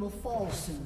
Will fall soon.